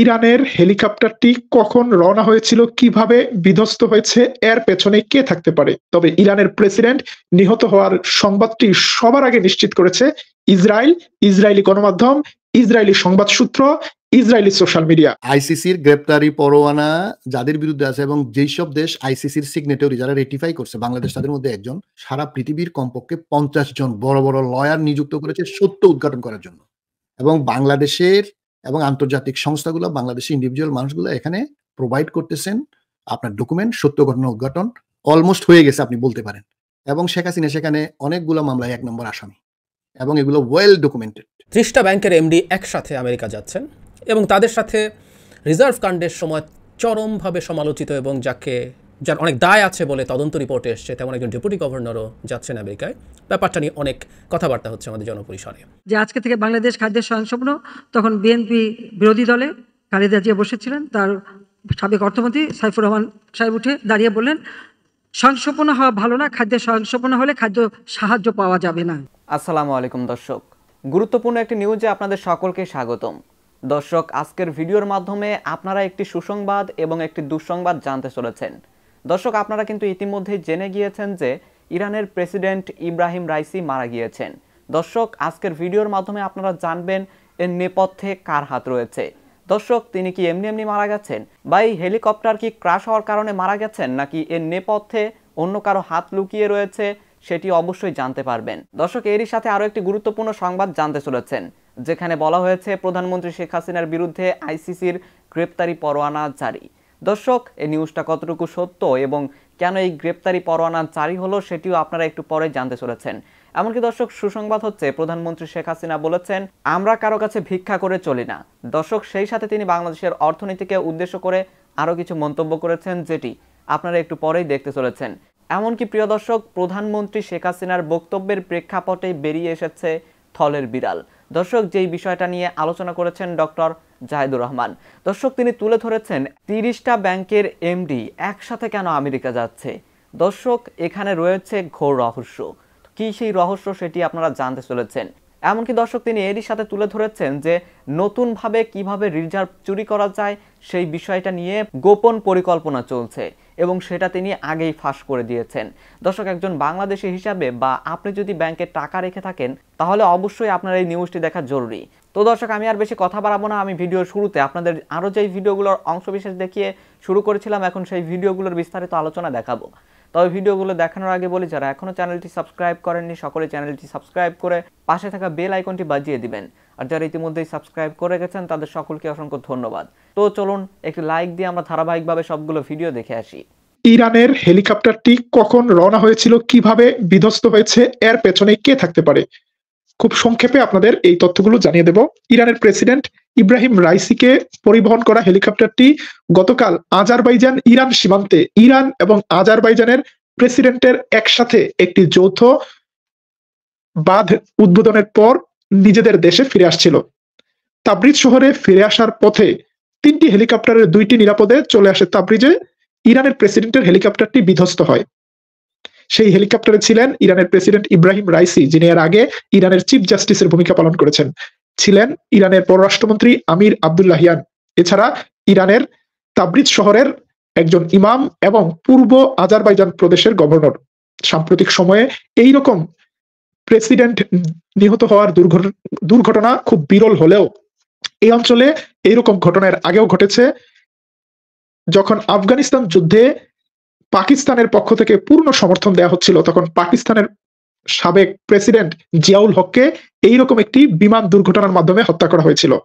ইরানের হেলিকপ্টারটি কখন রওনা হয়েছিল, কীভাবে বিধ্বস্ত হয়েছে, এর পেছনে কে থাকতে পারে? তবে ইরানের প্রেসিডেন্ট নিহত হওয়ার সংবাদটি সবার আগে নিশ্চিত করেছে ইসরায়েল, ইসরায়েলি গণমাধ্যম, ইসরায়েলি সংবাদ সূত্র ইসরায়েলি সোশ্যাল মিডিয়া। আইসিসির গ্রেপ্তারি পরোয়ানা যাদের বিরুদ্ধে আছে এবং যেই সব দেশ আইসিসির সিগনেটরি যারা রেটিফাই করছে, বাংলাদেশ তাদের মধ্যে একজন, সারা পৃথিবীর কমপক্ষে পঞ্চাশ জন বড় বড় লয়ার নিযুক্ত করেছে সত্য উদ্ঘাটন করার জন্য। এবং বাংলাদেশের এবং আন্তর্জাতিক সংস্থাগুলো, বাংলাদেশের ইন্ডিভিজুয়াল মানুষগুলো এখানে প্রোভাইড করতেছেন আপনার ডকুমেন্ট সত্য ঘটনা উদ্ঘাটন অলমোস্ট হয়ে গেছে আপনি বলতে পারেন। এবং শেখ হাসিনা সেখানে অনেকগুলো মামলায় এক নম্বর আসামি। এবং এগুলো ওয়েল ডকুমেন্টেড ত্রিশটা ব্যাংকের এমডি একসাথে আমেরিকা যাচ্ছেন এবং তাদের সাথে রিজার্ভ কাণ্ডের সময় চরমভাবে সমালোচিত এবং যাকে যার অনেক দায় আছে বলে তদন্ত রিপোর্টে এসছে তেমন একজন ডেপুটি গভর্নরও যাচ্ছেন আমেরিকায়। ব্যাপারটা নিয়ে অনেক কথাবার্তা হচ্ছে আমাদের জনপরিসরে যে আজকে থেকে বাংলাদেশ খাদ্যের স্বয়ংসম্পূর্ণ তখন বিএনপি বিরোধী দলে খালেদা জিয়া বসেছিলেন। তার সাবেক অর্থমন্ত্রী সাইফুর রহমান সাহেব উঠে দাঁড়িয়ে বললেন স্বয়ংসম্পূর্ণ হওয়া ভালো না খাদ্যের স্বয়ংসম্পূর্ণ হলে খাদ্য সাহায্য পাওয়া যাবে না। আসসালামু আলাইকুম দর্শক। গুরুত্বপূর্ণ একটি নিউজে আপনাদের সকলকে স্বাগতম। দর্শক আজকের ভিডিওর মাধ্যমে আপনারা একটি সুসংবাদ এবং একটি দুঃসংবাদ জানতে চলেছেন। দর্শক, আপনারা কিন্তু ইতিমধ্যেই জেনে গিয়েছেন যে ইরানের প্রেসিডেন্ট ইব্রাহিম রাইসি মারা গিয়েছেন। দর্শক, আজকের ভিডিওর মাধ্যমে আপনারা জানবেন এর নেপথ্যে কার হাত রয়েছে। দর্শক, তিনি কি এমনি এমনি মারা গেছেন? বা এই হেলিকপ্টার কি ক্রাশ হওয়ার কারণে মারা গেছেন, নাকি এর নেপথ্যে অন্য কারও হাত লুকিয়ে রয়েছে, সেটি অবশ্যই জানতে পারবেন। দর্শক, এরই সাথে আরও একটি গুরুত্বপূর্ণ সংবাদ জানতে চলেছেন, যেখানে বলা হয়েছে প্রধানমন্ত্রী শেখ হাসিনার বিরুদ্ধে আইসিসির গ্রেপ্তারি পরোয়ানা জারি। দর্শক এই নিউজটা কতটুকু সত্য এবং কেন এই গ্রেপ্তারি পরোয়ানা জারি হলো সেটিও আপনারা একটু পরে জানতে চলেছেন। এমনকি দর্শক, সুসংবাদ হচ্ছে, প্রধানমন্ত্রী শেখ হাসিনা বলেছেন, আমরা কারও কাছে ভিক্ষা করে চলি না। দর্শক, সেই সাথে তিনি বাংলাদেশের অর্থনীতিকে উদ্দেশ্য করে আরও কিছু মন্তব্য করেছেন, যেটি আপনারা একটু পরেই দেখতে চলেছেন। এমনকি, প্রিয় দর্শক, প্রধানমন্ত্রী শেখ হাসিনার বক্তব্যের প্রেক্ষাপটে বেরিয়ে এসেছে থলের বিড়াল। দর্শক, যেই বিষয়টা নিয়ে আলোচনা করেছেন ডক্টর জাহিদুর রহমান। দর্শক, তিনি তুলে ধরেছেন তিরিশটা ব্যাংকের এমডি একসাথে কেন আমেরিকা যাচ্ছে। দর্শক, এখানে রয়েছে ঘোর রহস্য। কি সেই রহস্য সেটি আপনারা জানতে চলেছেন। এমনকি দর্শক, তিনি এরই সাথে তুলে ধরেছেন যে নতুনভাবে কীভাবে রিজার্ভ চুরি করা যায় সেই বিষয়টা নিয়ে গোপন পরিকল্পনা চলছে এবং সেটা তিনি আগেই ফাঁস করে দিয়েছেন। দর্শক, একজন বাংলাদেশি হিসাবে বা আপনি যদি ব্যাংকে টাকা রেখে থাকেন, তাহলে অবশ্যই আপনার এই নিউজটি দেখা জরুরি। তো দর্শক, আমি আর বেশি কথা বাড়াবো না। আমি ভিডিওর শুরুতে আপনাদের আরও যেই ভিডিওগুলোর অংশবিশেষ দেখিয়ে শুরু করেছিলাম, এখন সেই ভিডিওগুলোর বিস্তারিত আলোচনা দেখাবো। তবে ভিডিওগুলো দেখানোর আগে বলি, যারা এখনও চ্যানেলটি সাবস্ক্রাইব করেননি, সকলে চ্যানেলটি সাবস্ক্রাইব করে পাশে থাকা বেল আইকনটি বাজিয়ে দিবেন। আর যারা ইতিমধ্যেই সাবস্ক্রাইব করে গেছেন, তাদের সকলকে অসংখ্য ধন্যবাদ। তো চলুন, একটি লাইক দিয়ে আমরা ধারাবাহিকভাবে সবগুলো ভিডিও দেখে আসি। ইরানের হেলিকপ্টারটি কখন রওনা হয়েছিল, কীভাবে বিধ্বস্ত হয়েছে, এর পেছনে কে থাকতে পারে? খুব সংক্ষেপে আপনাদের এই তথ্যগুলো জানিয়ে দেব। ইরানের প্রেসিডেন্ট ইব্রাহিম রাইসিকে পরিবহন করা হেলিকপ্টারটি গতকাল আজারবাইজান ইরান সীমান্তে ইরান এবং আজারবাইজানের প্রেসিডেন্টের একসাথে একটি যৌথ বাঁধ উদ্বোধনের পর নিজেদের দেশে ফিরে আসছিল। তাবরিজ শহরে ফিরে আসার পথে তিনটি হেলিকপ্টারের দুইটি নিরাপদে চলে আসে তাবরিজে। ইরানের প্রেসিডেন্টের হেলিকপ্টারটি বিধ্বস্ত হয়। সেই হেলিকপ্টারে ছিলেন ইরানের প্রেসিডেন্ট ইব্রাহিম রাইসি, যিনি এর আগে ইরানের চিফ জাস্টিসের ভূমিকা পালন করেছেন। ছিলেন ইরানের পররাষ্ট্রমন্ত্রী আমির আবদুল্লাহিয়ান এছাড়া ইরানের তাবরিজ শহরের একজন ইমাম এবং পূর্ব আজারবাইজান প্রদেশের গভর্নর। সাম্প্রতিক সময়ে এই রকম প্রেসিডেন্ট নিহত হওয়ার দুর্ঘটনা খুব বিরল হলেও এই অঞ্চলে এইরকম ঘটনার আগেও ঘটেছে। যখন আফগানিস্তান যুদ্ধে পাকিস্তানের পক্ষ থেকে পূর্ণ সমর্থন দেওয়া হচ্ছিল তখন পাকিস্তানের সাবেক প্রেসিডেন্ট জিয়াউল হককে এইরকম একটি বিমান দুর্ঘটনার মাধ্যমে হত্যা করা হয়েছিল।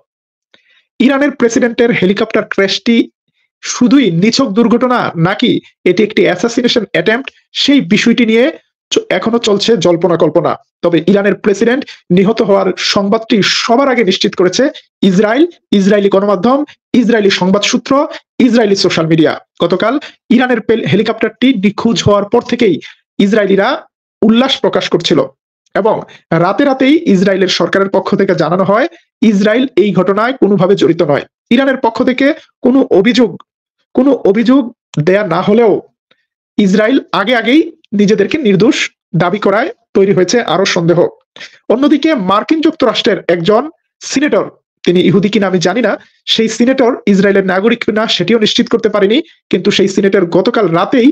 ইরানের প্রেসিডেন্টের হেলিকপ্টার ক্র্যাশটি শুধুই নিছক দুর্ঘটনা নাকি এটি একটি অ্যাসাসিনেশন অ্যাটেম্প সেই বিষয়টি নিয়ে এখনও চলছে জল্পনা কল্পনা। তবে ইরানের প্রেসিডেন্ট নিহত হওয়ার সংবাদটি সবার আগে নিশ্চিত করেছে ইসরায়েল, ইসরায়েলি গণমাধ্যম, ইসরায়েলি সংবাদ সূত্র ইসরায়েলি সোশ্যাল মিডিয়া। গতকাল ইরানের হেলিকপ্টারটি নিখোঁজ হওয়ার পর থেকেই ইসরায়েলিরা উল্লাস প্রকাশ করছিল এবং রাতে রাতেই ইসরায়েলের সরকারের পক্ষ থেকে জানানো হয়, ইসরায়েল এই ঘটনায় কোনোভাবে জড়িত নয়। ইরানের পক্ষ থেকে কোনো অভিযোগ কোনো অভিযোগ দেয়া না হলেও ইসরায়েল আগে আগেই নিজেদেরকে নির্দোষ দাবি করায় তৈরি হয়েছে আরও সন্দেহ। অন্যদিকে মার্কিন যুক্তরাষ্ট্রের একজন সিনেটর, তিনি ইহুদি কিনা আমি জানি না, সেই সিনেটর ইসরায়েলের নাগরিক না সেটিও নিশ্চিত করতে পারিনি, কিন্তু সেই সিনেটর গতকাল রাতেই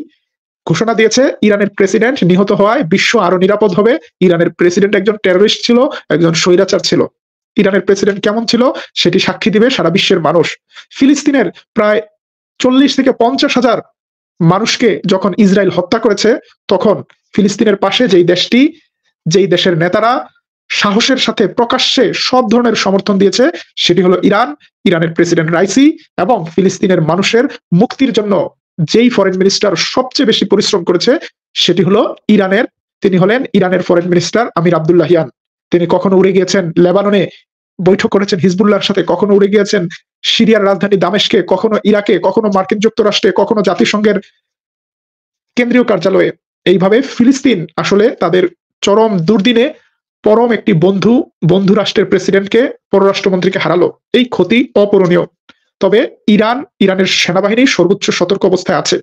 ঘোষণা দিয়েছে, ইরানের প্রেসিডেন্ট নিহত হওয়ায় বিশ্ব আরও নিরাপদ হবে। ইরানের প্রেসিডেন্ট একজন টেররিস্ট ছিল, একজন স্বৈরাচার ছিল। ইরানের প্রেসিডেন্ট কেমন ছিল সেটি সাক্ষী দিবে সারা বিশ্বের মানুষ। ফিলিস্তিনের প্রায় চল্লিশ থেকে পঞ্চাশ হাজার মানুষকে যখন ইসরায়েল হত্যা করেছে, তখন ফিলিস্তিনের পাশে যেই দেশটি, যেই দেশের নেতারা সাহসের সাথে প্রকাশ্যে সব ধরনের সমর্থন দিয়েছে, সেটি হলো ইরান, ইরানের প্রেসিডেন্ট রাইসি এবং ফিলিস্তিনের মানুষের মুক্তির জন্য যেই ফরেন মিনিস্টার সবচেয়ে বেশি পরিশ্রম করেছে, সেটি হলো ইরানের। তিনি হলেন ইরানের ফরেন মিনিস্টার আমির আবদুল্লাহিয়ান। তিনি কখনো উড়ে গিয়েছেন লেবাননে, বৈঠক করেছেন হিজবুল্লাহর সাথে, কখনো উড়ে গিয়েছেন সিরিয়ার রাজধানী দামেশকে, কখনো ইরাকে, কখনো মার্কিন যুক্তরাষ্ট্রে, কখনো জাতিসংঘের কেন্দ্রীয় কার্যালয়ে। এইভাবে ফিলিস্তিন আসলে তাদের চরম দুর্দিনে পরম একটি বন্ধু বন্ধু রাষ্ট্রের প্রেসিডেন্টকে, পররাষ্ট্রমন্ত্রীকে হারালো। এই ক্ষতি অপূরণীয়। তবে ইরান, ইরানের সেনাবাহিনী সর্বোচ্চ সতর্ক অবস্থায় আছে।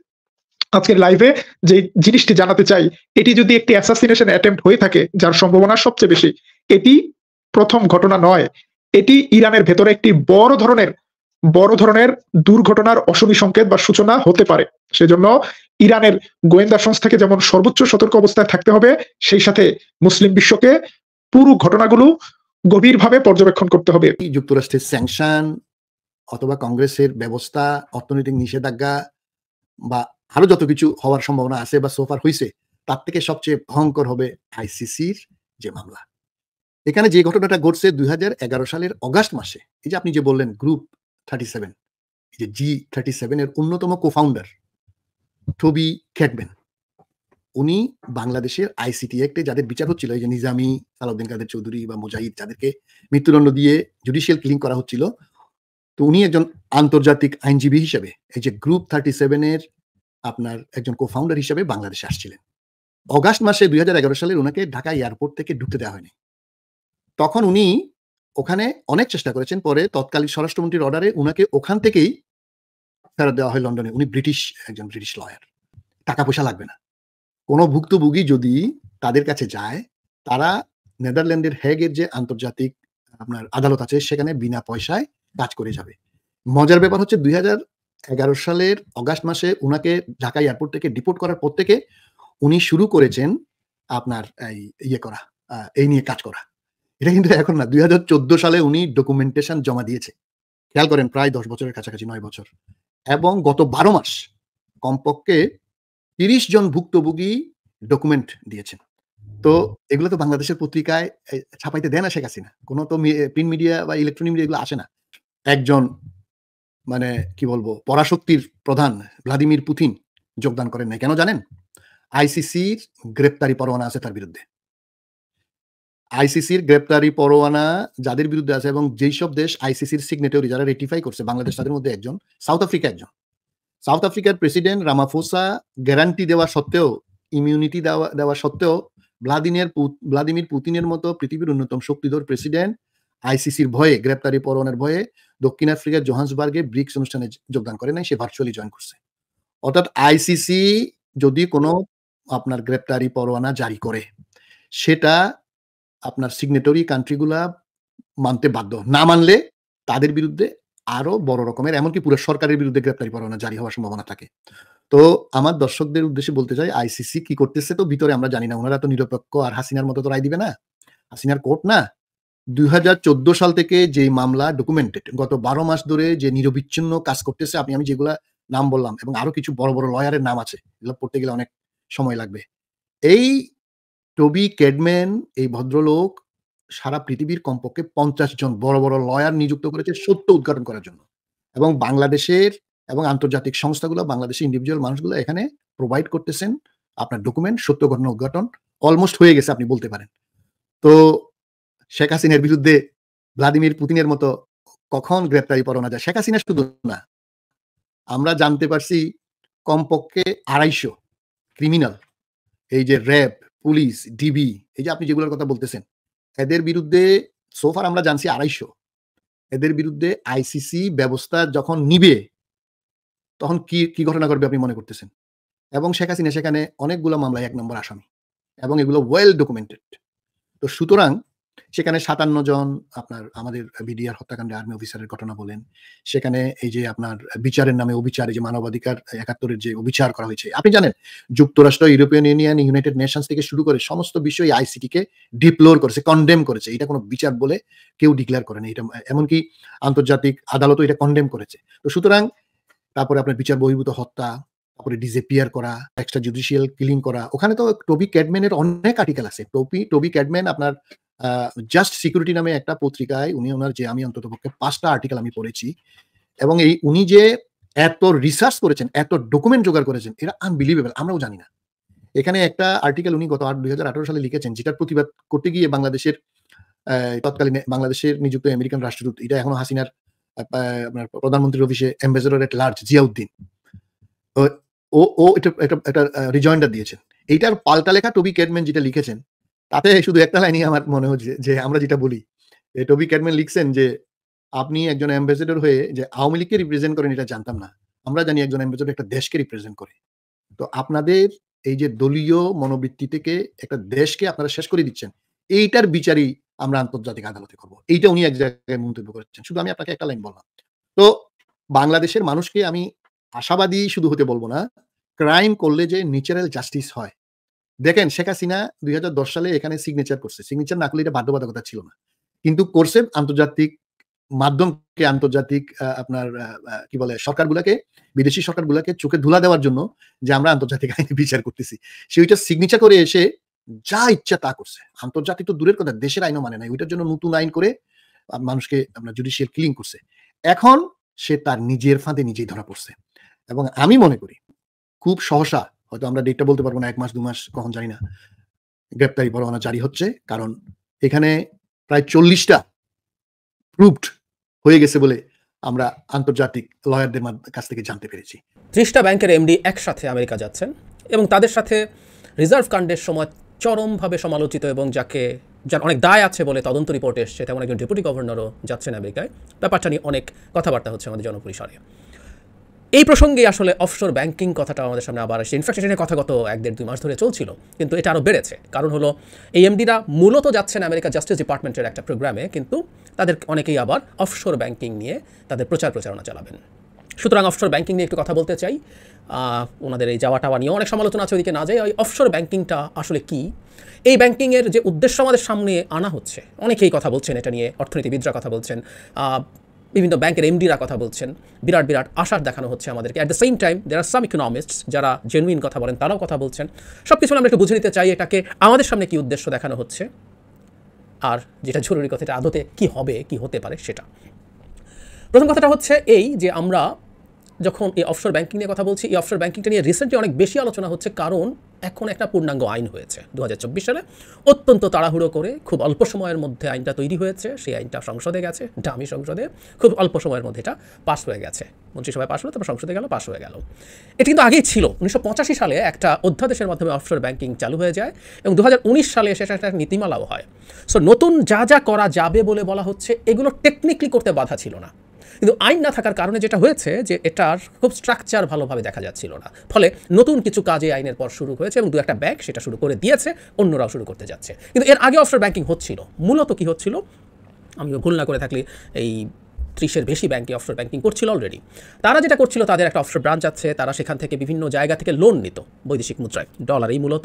আজকের লাইভে যে জিনিসটি জানাতে চাই, এটি যদি একটি অ্যাসাসিনেশন অ্যাটেম্প হয়ে থাকে, যার সম্ভাবনা সবচেয়ে বেশি, এটি প্রথম ঘটনা নয়। এটি ইরানের ভেতরে একটি বড় ধরনের বড় ধরনের দুর্ঘটনার অশুভ সংকেত বা সূচনা হতে পারে। সেজন্য ইরানের গোয়েন্দা সংস্থাকে যেমন সর্বোচ্চ সতর্ক অবস্থায় থাকতে হবে, সেই সাথে মুসলিম বিশ্বকে পুরো ঘটনাগুলো গভীরভাবে পর্যবেক্ষণ করতে হবে। যুক্তরাষ্ট্রের স্যাংশন অথবা কংগ্রেসের ব্যবস্থা, অর্থনৈতিক নিষেধাজ্ঞা বা আরও যত কিছু হওয়ার সম্ভাবনা আছে বা সোফার হয়েছে তার থেকে সবচেয়ে ভয়ঙ্কর হবে আইসিসির যে মামলা। এখানে যে ঘটনাটা ঘটছে দুই হাজার এগারো সালের অগাস্ট মাসে, এই যে আপনি যে বললেন গ্রুপ থার্টি সেভেন যে জি থার্টি সেভেন এর অন্যতম কোফাউন্ডার টবি ক্যাটবেন উনি বাংলাদেশের আইসিটি একটে যাদের বিচার হচ্ছিল, এই যে নিজামি, সালাউদ্দিন কাদের চৌধুরী বা মুজাহিদ যাদেরকে মৃত্যুদণ্ড দিয়ে জুডিশিয়াল কিলিং করা হচ্ছিল, তো উনি একজন আন্তর্জাতিক আইনজীবী হিসেবে, এই যে গ্রুপ থার্টি সেভেনের আপনার একজন কোফাউন্ডার হিসেবে বাংলাদেশে আসছিলেন। অগাস্ট মাসে দুই সালের ওনাকে ঢাকা এয়ারপোর্ট থেকে ঢুকতে দেওয়া হয়নি। তখন উনি ওখানে অনেক চেষ্টা করেছেন, পরে তৎকালীন স্বরাষ্ট্রমন্ত্রীর অর্ডারে উনাকে ওখান থেকেই ফেরত দেওয়া হয় লন্ডনে। উনি ব্রিটিশ, একজন ব্রিটিশ লয়ার টাকা পয়সা লাগবে না। কোনো ভুক্তভোগী যদি তাদের কাছে যায়, তারা নেদারল্যান্ডের হেগের যে আন্তর্জাতিক, আপনার আদালত আছে, সেখানে বিনা পয়সায় কাজ করে যাবে। মজার ব্যাপার হচ্ছে দুই এগারো সালের অগাস্ট মাসে উনাকে ঢাকা এয়ারপোর্ট থেকে ডিপোর্ট করার পর থেকে উনি শুরু করেছেন আপনার এই ইয়ে করা এই নিয়ে কাজ করা। এটা কিন্তু এখন না, দুই হাজার চোদ্দ সালে উনি ডকুমেন্টেশন জমা দিয়েছে। খেয়াল করেন, প্রায় দশ বছরের কাছাকাছি, নয় বছর। এবং গত বারো মাস কমপক্ষে তিরিশ জন ভুক্তভোগী ডকুমেন্ট দিয়েছেন। তো এগুলো তো বাংলাদেশের পত্রিকায় ছাপাইতে দেয় না শেখ হাসিনা। কোনো তো প্রিন্ট মিডিয়া বা ইলেকট্রনিক মিডিয়া এগুলো আসে না। একজন মানে কি বলব, পরাশক্তির প্রধান ভ্লাদিমির পুতিন যোগদান করেন নাই। কেন জানেন? আইসিসির গ্রেপ্তারি পরোয়ানা আছে তার বিরুদ্ধে। আইসিসির গ্রেপ্তারি পরোয়ানা যাদের বিরুদ্ধে আছে এবং যেই সব দেশ আইসিসির সিগনেটরি যারা রেটিফাই করছে, বাংলাদেশ তাদের মধ্যে একজন, সাউথ আফ্রিকা একজন। সাউথ আফ্রিকার প্রেসিডেন্ট রামাফোসা গ্যারান্টি দেওয়া সত্ত্বেও, ইমিউনিটি দেওয়া দেওয়া সত্ত্বেও ভ্লাদিনের ভ্লাদিমির পুতিনের মতো পৃথিবীর অন্যতম শক্তিধর প্রেসিডেন্ট আইসিসির ভয়ে, গ্রেপ্তারি পরোয়ানার ভয়ে দক্ষিণ আফ্রিকার জোহান্সবার্গে ব্রিক্স অনুষ্ঠানে যোগদান করে নাই, সে ভার্চুয়ালি জয়েন করছে। অর্থাৎ আইসিসি যদি কোনো আপনার গ্রেপ্তারি পরোয়ানা জারি করে, সেটা আপনার সিগনেটরি কান্ট্রিগুলা মানতে বাধ্য। না মানলে তাদের বিরুদ্ধে আরও বড় রকমের, এমনকি পুরো সরকারের বিরুদ্ধে গ্রেপ্তারি পরোয়ানা জারি হওয়ার সম্ভাবনা থাকে। তো আমার দর্শকদের উদ্দেশ্যে বলতে চাই আইসিসি কি করতেছে তো ভিতরে আমরা জানি না। ওনারা তো নিরপেক্ষ আর হাসিনার মতো তো রায় দিবে না। হাসিনার কোর্ট না। দুই হাজার চোদ্দ সাল থেকে যে মামলা ডকুমেন্টেড গত বারো মাস ধরে যে নিরবিচ্ছিন্ন কাজ করতেছে, আপনি, আমি যেগুলা নাম বললাম এবং আরও কিছু বড় বড় লয়ারের নাম আছে, এগুলো পড়তে গেলে অনেক সময় লাগবে। এই টবি ক্যাডম্যান এই ভদ্রলোক সারা পৃথিবীর কমপক্ষে পঞ্চাশ জন বড় বড় লয়ার নিযুক্ত করেছে সত্য উদ্ঘাটন করার জন্য। এবং বাংলাদেশের এবং আন্তর্জাতিক সংস্থাগুলো, বাংলাদেশের ইন্ডিভিজুয়াল মানুষগুলো এখানে প্রোভাইড করতেছেন। আপনার ডকুমেন্ট সত্য ঘটনা উদ্ঘাটন অলমোস্ট হয়ে গেছে আপনি বলতে পারেন। তো শেখ হাসিনার বিরুদ্ধে ভ্লাদিমির পুতিনের মতো কখন গ্রেপ্তারি পরোয়ানা যায়? শেখ হাসিনা শুধু না। আমরা জানতে পারছি কমপক্ষে আড়াইশো ক্রিমিনাল এই যে র্যাব পুলিশ ডিবি এই যে আপনি যেগুলোর কথা বলতেছেন, এদের বিরুদ্ধে সোফার আমরা জানছি আড়াইশো। এদের বিরুদ্ধে আইসিসি ব্যবস্থা যখন নিবে, তখন কি কি ঘটনা করবে আপনি মনে করতেছেন? এবং শেখ হাসিনা সেখানে অনেকগুলো মামলায় এক নম্বর আসামি এবং এগুলো ওয়েল ডকুমেন্টেড তো সুতরাং সেখানে সাতান্ন জন আপনার আমাদের বিডিআর হত্যাকাণ্ডে আর্মি অফিসারের ঘটনা বলেন। সেখানে এই যে আপনার বিচারের নামে অবিচার যে মানবাধিকার একাত্তরের যে অবিচার করা হয়েছে, আপনি জানেন যুক্তরাষ্ট্র ইউরোপিয়ান ইউনিয়ন, ইউনাইটেড নেশনস থেকে শুরু করে সমস্ত বিষয় আইসিটি কে ডিপ্লোর করেছে কন্ডেম করেছে। এটা কোনো বিচার বলে কেউ ডিক্লেয়ার করেনি এটা এমনকি আন্তর্জাতিক আদালতও এটা কন্ডেম করেছে। তো সুতরাং তারপরে আপনার বিচার বহির্ভূত হত্যা, তারপরে ডিজেপিয়ার করা এক্সট্রা জুডিশিয়াল কিলিং করা, ওখানে তো টবি ক্যাডম্যানের অনেক আর্টিকেল আছে। টবি টবি ক্যাডম্যান আপনার জাস্ট সিকিউরিটি নামে একটা পত্রিকায় উনি ওনার যে আমি অন্তত পক্ষে পাঁচটা আর্টিকেল আমি পড়েছি এবং এই উনি যে এত রিসার্চ করেছেন, এত ডকুমেন্ট জোগাড় করেছেন এটা আনবিলিভেবল আমরাও জানি না। এখানে একটা আর্টিকেল উনি গত আট, দুই সালে লিখেছেন যেটার প্রতিবাদ করতে গিয়ে বাংলাদেশের তৎকালীন বাংলাদেশের নিযুক্ত আমেরিকান রাষ্ট্রদূত, এটা এখনও হাসিনার আপনার প্রধানমন্ত্রীর অফিসে অ্যাম্বাসেডর এট লার্জ জিয়াউদ্দিন। ও ও এটা একটা রিজয়েন্ডার দিয়েছেন। এইটার পাল্টা লেখা টবি ক্যাডম্যান যেটা লিখেছেন তাতে শুধু একটা লাইনই আমার মনে হচ্ছে যে আমরা যেটা বলি টবি ক্যাডম্যান লিখছেন যে, আপনি একজন অ্যাম্বাসেডর হয়ে যে আওয়ামী লীগকে রিপ্রেজেন্ট করেন এটা জানতাম না। আমরা জানি একজন অ্যাম্বাসেডর একটা দেশকে রিপ্রেজেন্ট করে। তো আপনাদের এই যে দলীয় মনোবৃত্তি থেকে একটা দেশকে আপনারা শেষ করে দিচ্ছেন, এইটার বিচারই আমরা আন্তর্জাতিক আদালতে করব। এইটা উনি এক জায়গায় মন্তব্য করেছেন। শুধু আমি আপনাকে একটা লাইন বললাম। তো বাংলাদেশের মানুষকে আমি আশাবাদী শুধু হতে বলব না ক্রাইম করলে যে ন্যাচারাল জাস্টিস হয় দেখেন শেখ হাসিনা দুই হাজার দশ সালে এখানে সিগনেচার করছে। সিগনেচার না করলে এটা বাধ্যবাধকতা ছিল না। কিন্তু করছে আন্তর্জাতিক মাধ্যমকে আন্তর্জাতিক আপনার কি বলে, সরকারগুলাকে, বিদেশি সরকারগুলাকে চোখে ধুলা দেওয়ার জন্য যে আমরা আন্তর্জাতিক আইনে বিচার করতেছি। সে ওইটা সিগনেচার করে এসে যা ইচ্ছা তা করছে। আন্তর্জাতিক তো দূরের কথা, দেশের আইনও মানে নাই। ওইটার জন্য নতুন আইন করে মানুষকে আপনার জুডিশিয়াল কিলিং করছে। এখন সে তার নিজের ফাঁদে নিজেই ধরা পড়ছে। এবং আমি মনে করি, খুব সহসা হয়তো আমরা ডেটটা বলতে পারব না, এক মাস, দু মাস, কখন জানি না। গ্রেপ্তারি পরোয়ানা জারি হচ্ছে, কারণ এখানে প্রায় চল্লিশটা প্রুভড হয়ে গেছে বলে আমরা আন্তর্জাতিক লয়ারদের কাছ থেকে জানতে পেরেছি। ত্রিশটা ব্যাংকের এমডি একসাথে আমেরিকা যাচ্ছেন এবং তাদের সাথে রিজার্ভ কাণ্ডের সময় চরমভাবে সমালোচিত এবং যাকে, যার অনেক দায় আছে বলে তদন্ত রিপোর্টে এসছে, তেমন একজন ডেপুটি গভর্নরও যাচ্ছেন আমেরিকায়। ব্যাপারটা নিয়ে অনেক কথাবার্তা হচ্ছে আমাদের জনপরিসরে। এই প্রসঙ্গে আসলে অফশোর ব্যাংকিং কথাটা আমাদের সামনে আবার আসছে। এটা কথা গত এক দেড় দুই মাস ধরে চলছিল, কিন্তু এটা আরও বেড়েছে। কারণ হলো এই এমডিরা মূলত যাচ্ছেন আমেরিকা জাস্টিস ডিপার্টমেন্টের একটা প্রোগ্রামে কিন্তু তাদের অনেকেই আবার অফশোর ব্যাংকিং নিয়ে তাদের প্রচার প্রচারণা চালাবেন। সুতরাং অফশোর ব্যাংকিং নিয়ে একটু কথা বলতে চাই। ওনাদের এই যাওয়া টাওয়া নিয়েও অনেক সমালোচনা আছে ওইদিকে না যায়। ওই অফশোর ব্যাংকিংটা আসলে কি? এই ব্যাংকিংয়ের যে উদ্দেশ্য আমাদের সামনে আনা হচ্ছে, অনেকেই কথা বলছেন এটা নিয়ে, অর্থনীতিবিদরা কথা বলছেন। বিভিন্ন ব্যাংকের এমডিরা কথা বলছেন। বিরাট বিরাট আশার দেখানো হচ্ছে আমাদেরকে। অ্যাট দ্য সেম টাইম দের আর সাম ইকোনমিস্টস যারা জেনুইন কথা বলেন, তারাও কথা বলছেন। সব কিছু আমরা একটু বুঝে নিতে চাই এটাকে, আমাদের সামনে কি উদ্দেশ্য দেখানো হচ্ছে? আর যেটা জরুরি কথা, এটা আদতে কী হবে, কি হতে পারে সেটা। প্রথম কথাটা হচ্ছে এই যে আমরা যখন এই অফশোর ব্যাঙ্কিং নিয়ে কথা বলছি, এই অফশোর ব্যাংকিংটা নিয়ে রিসেন্টলি অনেক বেশি আলোচনা হচ্ছে কারণ এখন একটা পূর্ণাঙ্গ আইন হয়েছে। দু হাজার চব্বিশ সালে অত্যন্ত তাড়াহুড়ো করে খুব অল্প সময়ের মধ্যে আইনটা তৈরি হয়েছে, সেই আইনটা সংসদে গেছে ডামি সংসদে। খুব অল্প সময়ের মধ্যে এটা পাস হয়ে গেছে। মন্ত্রিসভায় পাস হলো, তারপর সংসদে গেল পাস হয়ে গেল। এটি কিন্তু আগেই ছিল। উনিশশো পঁচাশি সালে একটা অধ্যাদেশের মাধ্যমে অফশোর ব্যাঙ্কিং চালু হয়ে যায় এবং দু হাজার উনিশ সালে সেটা একটা নীতিমালাও হয়। সো নতুন যা যা করা যাবে বলে বলা হচ্ছে, এগুলো টেকনিক্যালি করতে বাধা ছিল না। কিন্তু আইন না থাকার কারণে যেটা হয়েছে যে এটার খুব স্ট্রাকচার ভালোভাবে দেখা যাচ্ছিল না। ফলে নতুন কিছু কাজে আইনের পর শুরু হয়েছে এবং দু একটা ব্যাংক সেটা শুরু করে দিয়েছে, অন্যরাও শুরু করতে যাচ্ছে। কিন্তু এর আগে অফশোর ব্যাংকিং হচ্ছিল। মূলত কি হচ্ছিল? আমি ভুল না করে থাকলে এই ত্রিশের বেশি ব্যাংকে অফশোর ব্যাংকিং করছিল অলরেডি তারা যেটা করছিল, তাদের একটা অফশোর ব্রাঞ্চ আছে, তারা সেখান থেকে বিভিন্ন জায়গা থেকে লোন নিত, বৈদেশিক মুদ্রায় ডলারই মূলত।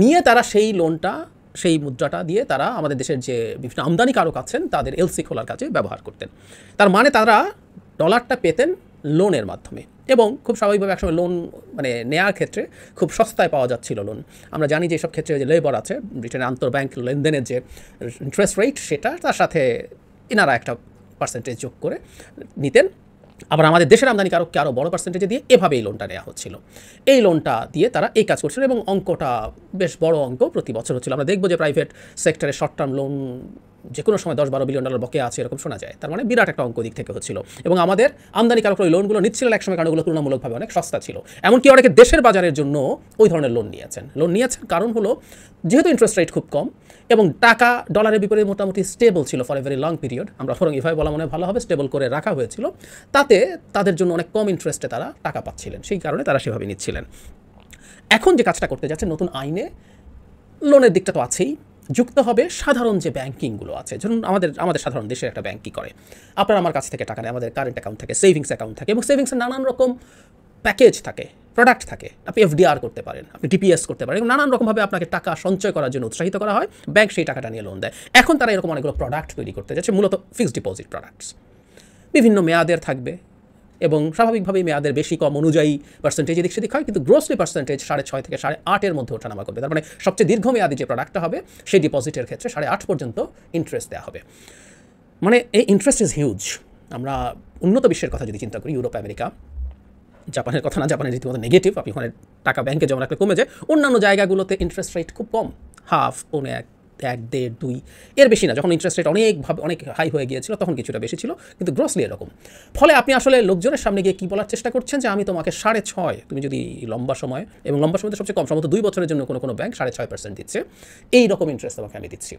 নিয়ে তারা সেই লোনটা সেই মুদ্রাটা দিয়ে তারা আমাদের দেশের যে বিভিন্ন আমদানি কারক আছেন, তাদের এলসি খোলার কাজে ব্যবহার করতেন। তার মানে তারা ডলারটা পেতেন লোনের মাধ্যমে এবং খুব স্বাভাবিকভাবে একসময় লোন মানে নেওয়ার ক্ষেত্রে খুব সস্তায় পাওয়া যাচ্ছিল লোন আমরা জানি যে সব ক্ষেত্রে যে লেবার আছে ব্রিটেনের আন্তর্ব্যাংক লেনদেনের যে ইন্টারেস্ট রেট সেটা তার সাথে এনারা একটা পার্সেন্টেজ যোগ করে নিতেন। আবার আমাদের দেশের আমদানিকারককে আরও বড় পার্সেন্টেজে দিয়ে এভাবে এই লোনটা নেওয়া হচ্ছিল। এই লোনটা দিয়ে তারা এই কাজ করছিল এবং অঙ্কটা বেশ বড় অঙ্ক প্রতি বছর হচ্ছিল। আমরা দেখব যে প্রাইভেট সেক্টরে শর্ট টার্ম লোন যে কোনো সময় দশ বারো বিলিয়ন ডলার বকে আছে, এরকম শোনা যায়। তার মানে বিরাট একটা অঙ্ক দিক থেকে হচ্ছিল। এবং আমাদের আমদানিকারক ওই লোনগুলো নিচ্ছিলেন একসময়, কারণ ওগুলো তুলনামূলকভাবে অনেক সস্তা ছিল। এমনকি অনেকে দেশের বাজারের জন্য ওই ধরনের লোন নিয়েছেন। লোন নিয়েছেন কারণ হলো, যেহেতু ইন্টারেস্ট রেট খুব কম এবং টাকা ডলারের বিপরীতে মোটামুটি স্টেবল ছিল for a very long period আমরা ফরং এভাবে বলা মনে ভালো হবে স্টেবল করে রাখা হয়েছিল, তাতে তাদের জন্য অনেক কম ইন্টারেস্টে তারা টাকা পাচ্ছিলেন। সেই কারণে তারা সেভাবে নিচ্ছিলেন। এখন যে কাজটা করতে যাচ্ছে, নতুন আইনে লোনের দিকটা তো আছেই। যুক্ত হবে সাধারণ যে ব্যাঙ্কিংগুলো আছে, ধরুন আমাদের আমাদের সাধারণ দেশে একটা ব্যাংক কী করে? আপনার আমার কাছ থেকে টাকা নেয় আমাদের কারেন্ট অ্যাকাউন্ট থাকে সেভিংস অ্যাকাউন্ট থাকে এবং সেভিংসের নানান রকম প্যাকেজ থাকে প্রোডাক্ট থাকে। আপনি এফডিআর করতে পারেন, আপনি ডিপিএস করতে পারেন এবং নানান রকমভাবে আপনাকে টাকা সঞ্চয় করার জন্য উৎসাহিত করা হয় ব্যাংক সেই টাকাটা নিয়ে লোন দেয়। এখন তারা এরকম অনেকগুলো প্রোডাক্ট তৈরি করতে যাচ্ছে, মূলত ফিক্সড ডিপোজিট প্রোডাক্টস বিভিন্ন মেয়াদের থাকবে এবং স্বাভাবিকভাবেই মেয়াদের বেশি কম অনুযায়ী পার্সেন্টেজ এদিক সেদিক হয়, কিন্তু গ্রোসলি পার্সেন্টেজ সাড়ে ছয় থেকে সাড়ে আটের মধ্যে ওঠানামা করবে। তার মানে সবচেয়ে দীর্ঘমেয়াদী যে প্রোডাক্টটা হবে, সেই ডিপোজিটের ক্ষেত্রে সাড়ে আট পর্যন্ত ইন্টারেস্ট দেওয়া হবে। মানে এই ইন্টারেস্ট ইজ হিউজ আমরা উন্নত বিশ্বের কথা যদি চিন্তা করি, ইউরোপ, আমেরিকা, জাপানের কথা না, জাপানের রীতিমতো নেগেটিভ আপনি ওখানে টাকা ব্যাংকে জমা রাখলে কমে যায়। অন্যান্য জায়গাগুলোতে ইন্টারেস্ট রেট খুব কম। হাফ পৌনে এক এক, দেড়, দুই, এর বেশি না। যখন ইন্টারেস্ট রেট অনেকভাবে অনেক হাই হয়ে গিয়েছিল, তখন কিছুটা বেশি ছিল, কিন্তু গ্রসলি এরকম। ফলে আপনি আসলে লোকজনের সামনে গিয়ে কী বলার চেষ্টা করছেন? যে আমি তোমাকে সাড়ে ছয়, তুমি যদি লম্বা সময়, এবং লম্বা সময় সবচেয়ে কম, সম্ভবত দুই বছরের জন্য কোনো কোনো ব্যাংক সাড়ে ছয় পার্সেন্ট দিচ্ছে। এই রকম ইন্টারেস্ট তোমাকে আমি দিচ্ছি।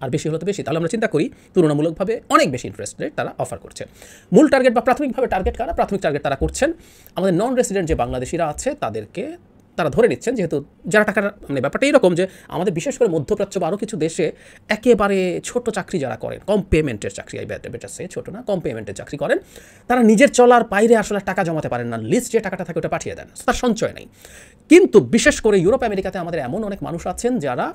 আর বেশি হলে তো বেশি। তাহলে আমরা চিন্তা করি, তুলনামূলকভাবে অনেক বেশি ইন্টারেস্ট রেট তারা অফার করছে। মূল টার্গেট বা প্রাথমিকভাবে টার্গেট কারা? প্রাথমিক টার্গেট তারা করছেন। আমাদের নন রেসিডেন্ট যে বাংলাদেশিরা আছে, তাদেরকে তারা ধরে নিচ্ছেন, যেহেতু যারা টাকার মানে ব্যাপারটা এইরকম যে আমাদের বিশেষ করে মধ্যপ্রাচ্য বা আরও কিছু দেশে একেবারে ছোট চাকরি যারা করেন, কম পেমেন্টের চাকরি এই বেটার সে ছোটো না, কম পেমেন্টের চাকরি করেন, তারা নিজের চলার বাইরে আসলে টাকা জমাতে পারেন না লিস্ট যে টাকাটা থাকে ওটা পাঠিয়ে দেন তার সঞ্চয় নেই। কিন্তু বিশেষ করে ইউরোপ, আমেরিকাতে আমাদের এমন অনেক মানুষ আছেন যারা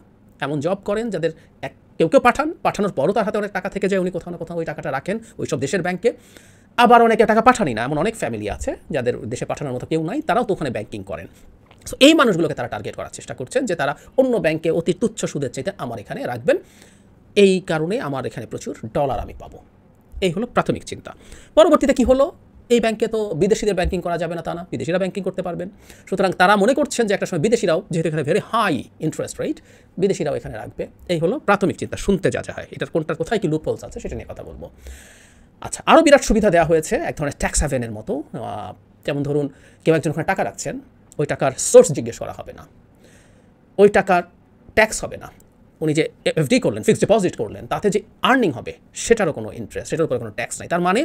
এমন জব করেন, যাদের এক, কেউ কেউ পাঠান, পাঠানোর পরও তার হাতে অনেক টাকা থেকে যায়, উনি কোথাও না কোথাও ওই টাকাটা রাখেন ওই সব দেশের ব্যাংকে আবার অনেকে টাকা পাঠানি না, এমন অনেক ফ্যামিলি আছে যাদের দেশে পাঠানোর মতো কেউ নাই, তারাও তো ওখানে ব্যাংকিং করেন। সো এই মানুষগুলোকে তারা টার্গেট করার চেষ্টা করছেন যে তারা অন্য ব্যাংকে অতি তুচ্ছ সুদের চাইতে আমার এখানে রাখবেন। এই কারণে আমার এখানে প্রচুর ডলার আমি পাবো। এই হলো প্রাথমিক চিন্তা। পরবর্তীতে কি হলো? এই ব্যাংকে তো বিদেশিদের ব্যাংকিং করা যাবে না তা না, বিদেশিরা ব্যাংকিং করতে পারবেন। সুতরাং তারা মনে করছেন যে একটা সময় বিদেশিরাও, যেহেতু এখানে ভেরি হাই ইন্টারেস্ট রেট বিদেশিরাও এখানে রাখবে। এই হলো প্রাথমিক চিন্তা, শুনতে যা যা হয়। এটার কোনটার কোথায় কি লুপ হোলস আছে সেটা নিয়ে কথা বলব। আচ্ছা আরও বিরাট সুবিধা দেওয়া হয়েছে এক ধরনের ট্যাক্স হ্যাভেনের মতো। যেমন ধরুন, কেউ একজন ওখানে টাকা রাখছেন ওই টাকার সোর্স জিজ্ঞেস করা হবে না। ওই টাকার ট্যাক্স হবে না। উনি যে এফডি করলেন ফিক্সড ডিপোজিট করলেন, তাতে যে আর্নিং হবে, সেটারও কোনো ইন্টারেস্ট সেটার উপরে কোনো ট্যাক্স নাই। তার মানে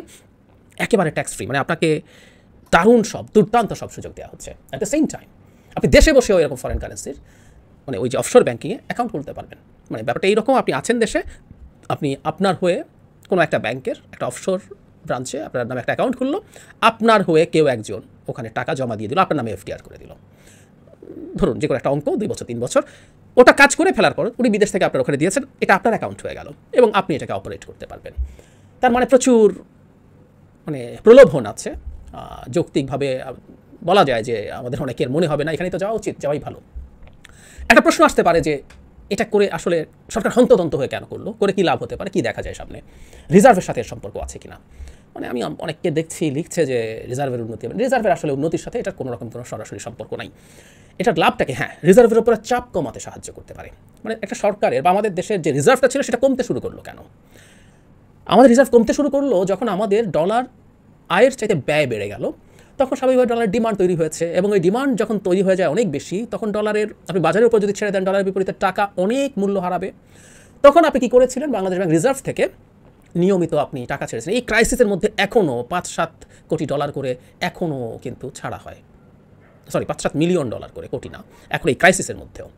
একেবারে ট্যাক্স ফ্রি মানে আপনাকে দারুণ সব, দুর্দান্ত সব সুযোগ দেওয়া হচ্ছে। অ্যাট দ্য সেম টাইম আপনি দেশে বসেও এরকম ফরেন কারেন্সির মানে ওই যে অফশোর ব্যাঙ্কিংয়ে অ্যাকাউন্ট খুলতে পারবেন। মানে ব্যাপারটা এইরকম, আপনি আছেন দেশে, আপনি আপনার হয়ে কোনো একটা ব্যাংকের একটা অফশোর ব্রাঞ্চে আপনার নামে একটা অ্যাকাউন্ট খুললো, আপনার হয়ে কেউ একজন ওখানে টাকা জমা দিয়ে দিল, আপনার নামে এফডিআর করে দিল। ধরুন যে কোনো একটা অঙ্ক, দুই বছর, তিন বছর, ওটা কাজ করে ফেলার পর উনি বিদেশ থেকে আপনার ওখানে দিয়েছেন, এটা আপনার অ্যাকাউন্ট হয়ে গেল এবং আপনি এটাকে অপারেট করতে পারবেন। তার মানে প্রচুর মানে প্রলোভন আছে। যৌক্তিকভাবে বলা যায় যে আমাদের অনেকের মনে হবে না এখানে তো যাওয়া উচিত, যাওয়াই ভালো। একটা প্রশ্ন আসতে পারে যে এটা করে আসলে সরকার হন্তদন্ত হয়ে কেন করল? করে কি লাভ হতে পারে? কি দেখা যায় সামনে? রিজার্ভের সাথে সম্পর্ক আছে কিনা? মানে আমি অনেককে দেখছি লিখছে যে রিজার্ভের উন্নতি হবে রিজার্ভের আসলে উন্নতির সাথে এটার কোনো রকম কোনো সরাসরি সম্পর্ক নাই। এটার লাভটাকে হ্যাঁ রিজার্ভের উপরে চাপ কমাতে সাহায্য করতে পারে। মানে একটা সরকারের বা আমাদের দেশের যে রিজার্ভটা ছিল সেটা কমতে শুরু করল কেন? আমাদের রিজার্ভ কমতে শুরু করল যখন আমাদের ডলার আয়ের চাইতে ব্যয় বেড়ে গেল, তখন স্বাভাবিকভাবে ডলারের ডিমান্ড তৈরি হয়েছে এবং এই ডিমান্ড যখন তৈরি হয়ে যায় অনেক বেশি, তখন ডলারের, আপনি বাজারের উপর যদি ছেড়ে দেন, ডলারের বিপরীতে টাকা অনেক মূল্য হারাবে। তখন আপনি কী করেছিলেন, বাংলাদেশ ব্যাংক রিজার্ভ থেকে নিয়মিত আপনি টাকা ছেড়েছেন। এই ক্রাইসিসের মধ্যে এখনও পাঁচ সাত কোটি ডলার করে এখনও কিন্তু ছাড়া হয়। সরি পাঁচ সাত মিলিয়ন ডলার করে কোটি না, এখন এই ক্রাইসিসের মধ্যেও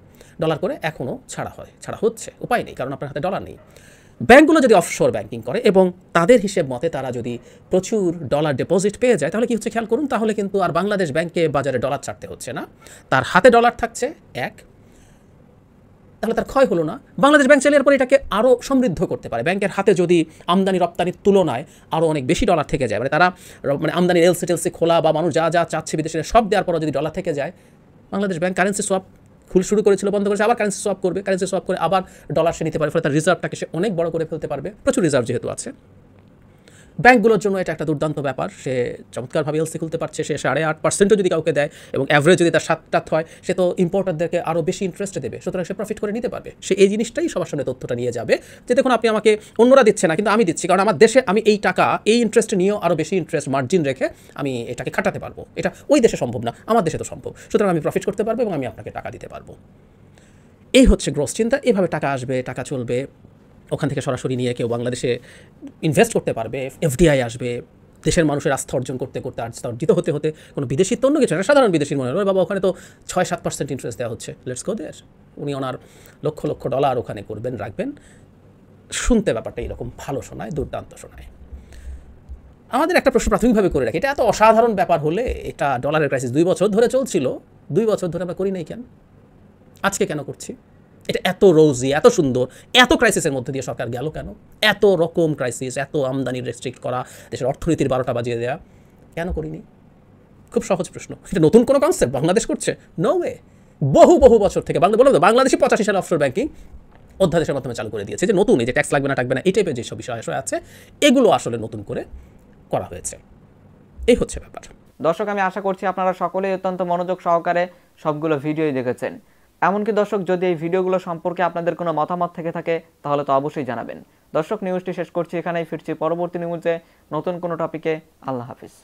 ডলার করে এখনও ছাড়া হয়, ছাড়া হচ্ছে, উপায় নেই, কারণ আপনার হাতে ডলার নেই। ব্যাঙ্কগুলো যদি অফশোর ব্যাঙ্কিং করে এবং তাদের হিসেব মতে তারা যদি প্রচুর ডলার ডিপোজিট পেয়ে যায়, তাহলে কি হচ্ছে? খেয়াল করুন, তাহলে কিন্তু আর বাংলাদেশ ব্যাংকে বাজারে ডলার ছাড়তে হচ্ছে না। তার হাতে ডলার থাকছে এক তাহলে তার ক্ষয় হলো না। বাংলাদেশ ব্যাংক চাইলে এরপর এটাকে আরও সমৃদ্ধ করতে পারে। ব্যাংকের হাতে যদি আমদানি রপ্তানির তুলনায় আরও অনেক বেশি ডলার থেকে যায় মানে তারা মানে আমদানির এলসি টেলসি খোলা বা মানুষ যা যা চাচ্ছে বিদেশে সব দেওয়ার পরও যদি ডলার থেকে যায়, বাংলাদেশ ব্যাংক কারেন্সি সোয়াপ খুল শুরু করেছিল, বন্ধ করেছে, আবার কারেন্সি সোয়াপ করবে। কারেন্সি সোয়াপ করে আবার ডলার সে নিতে পারে, ফলে তার রিজার্ভটাকে সে অনেক বড় করে ফেলতে পারবে। প্রচুর রিজার্ভ যেহেতু আছে। ব্যাংকগুলোর জন্য এটা একটা দুর্দান্ত ব্যাপার। সে চমৎকারভাবে এলসি খুলতে পারছে, সে সাড়ে আট পার্সেন্টও যদি কাউকে দেয় এবং অ্যাভারেজ যদি তার সাতটাত হয়, সে তো ইম্পোর্টারদেরকে আরও বেশি ইন্টারেস্ট দেবে। সুতরাং সে প্রফিট করে নিতে পারবে। সে এই জিনিসটাই সবার সামনে তথ্যটা নিয়ে যাবে যে দেখুন, আপনি আমাকে অন্যরা দিচ্ছে না, কিন্তু আমি দিচ্ছি। কারণ আমার দেশে আমি এই টাকা, এই ইন্টারেস্ট নিয়েও আরও বেশি ইন্টারেস্ট মার্জিন রেখে আমি এটাকে খাটাতে পারব। এটা ওই দেশে সম্ভব না, আমার দেশে তো সম্ভব। সুতরাং আমি প্রফিট করতে পারব এবং আমি আপনাকে টাকা দিতে পারব। এই হচ্ছে গ্রোস চিন্তা। এভাবে টাকা আসবে, টাকা চলবে ওখান থেকে সরাসরি নিয়ে কেউ বাংলাদেশে ইনভেস্ট করতে পারবে এফডিআই আসবে, দেশের মানুষের আস্থা অর্জন করতে করতে আস্থা অর্জিত হতে হতে কোনো বিদেশি তো অন্য কিছু না সাধারণ বিদেশির মনে হয় বাবা ওখানে তো ছয় সাত পার্সেন্ট ইন্টারেস্ট দেওয়া হচ্ছে। লেটস গো দেয়ার উনি ওনার লক্ষ লক্ষ ডলার ওখানে করবেন, রাখবেন। শুনতে ব্যাপারটা এরকম ভালো শোনায়, দুর্দান্ত শোনায়। আমাদের একটা প্রশ্ন প্রাথমিকভাবে করে রাখি, এটা এত অসাধারণ ব্যাপার হলে এটা ডলারের ক্রাইসিস দুই বছর ধরে চলছিল, দুই বছর ধরে আমরা করি নাই কেন? আজকে কেন করছি? এটা এত রোজি এত সুন্দর, এত ক্রাইসিসের মধ্যে দিয়ে সরকার গেল কেন? এত রকম ক্রাইসিস এত আমদানি রেস্ট্রিক্ট করা, দেশের অর্থনীতির বারোটা বাজিয়ে দেওয়া কেন করিনি? খুব সহজ প্রশ্ন। এটা নতুন কোনো কনসেপ্ট বাংলাদেশ করছে? নো বহু বহু বছর থেকে বাংলা তো, বাংলাদেশে পঁচাশি সালে অফশোর ব্যাংকিং অধ্যাদেশের মাধ্যমে চালু করে দিয়েছে যে নতুন, এই যে ট্যাক্স লাগবে না, থাকবে না, এই টাইপের যেসব বিষয় আছে, এগুলো আসলে নতুন করে করা হয়েছে। এই হচ্ছে ব্যাপার। দর্শক, আমি আশা করছি আপনারা সকলেই অত্যন্ত মনোযোগ সহকারে সবগুলো ভিডিওই দেখেছেন। এমনকি দর্শক, যদি এই ভিডিওগুলো সম্পর্কে আপনাদের কোনো মতামত থেকে থাকে, তাহলে তো অবশ্যই জানাবেন। দর্শক, নিউজটি শেষ করছি এখানেই, ফিরছি পরবর্তী নিউজে। নতুন কোনো টপিকে, আল্লাহ হাফিজ।